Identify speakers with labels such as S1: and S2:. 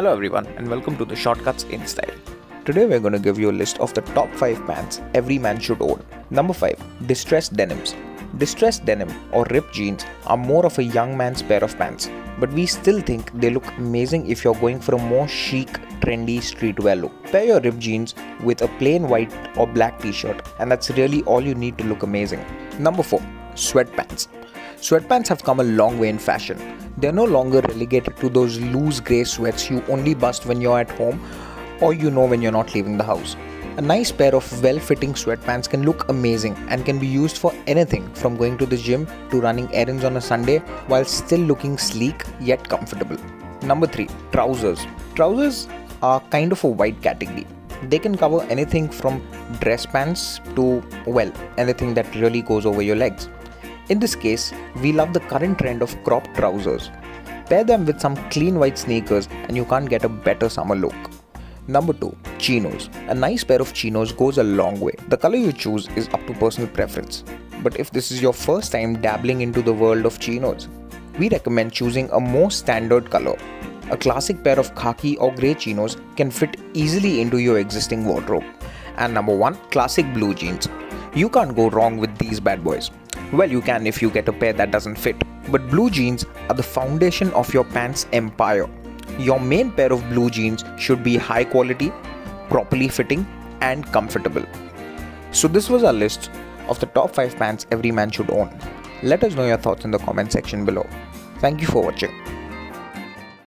S1: Hello everyone and welcome to the Short Cuts inStyle. Today we're going to give you a list of the top 5 pants every man should own. Number 5. Distressed Denims. Distressed denim or ripped jeans are more of a young man's pair of pants, but we still think they look amazing if you're going for a more chic, trendy streetwear look. Pair your ripped jeans with a plain white or black t-shirt and that's really all you need to look amazing. Number 4. Sweatpants. Sweatpants have come a long way in fashion. They're no longer relegated to those loose grey sweats you only bust when you're at home or you know when you're not leaving the house. A nice pair of well fitting sweatpants can look amazing and can be used for anything from going to the gym to running errands on a Sunday while still looking sleek yet comfortable. Number 3 Trousers. Trousers are kind of a wide category. They can cover anything from dress pants to, well, anything that really goes over your legs. In this case, we love the current trend of cropped trousers. Pair them with some clean white sneakers and you can't get a better summer look. Number 2. Chinos. A nice pair of chinos goes a long way. The color you choose is up to personal preference. But if this is your first time dabbling into the world of chinos, we recommend choosing a more standard color. A classic pair of khaki or grey chinos can fit easily into your existing wardrobe. And number 1. Classic blue jeans. You can't go wrong with these bad boys. Well, you can if you get a pair that doesn't fit. But blue jeans are the foundation of your pants empire. Your main pair of blue jeans should be high quality, properly fitting, and comfortable. So, this was our list of the top 5 pants every man should own. Let us know your thoughts in the comment section below. Thank you for watching.